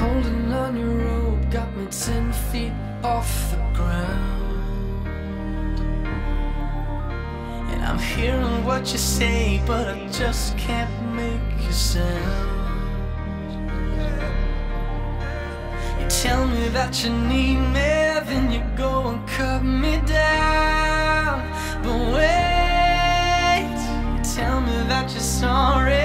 Holding on your rope got me ten feet off the ground. And I'm hearing what you say, but I just can't make you sound. You tell me that you need me, then you go and cut me down. But wait, you tell me that you're sorry.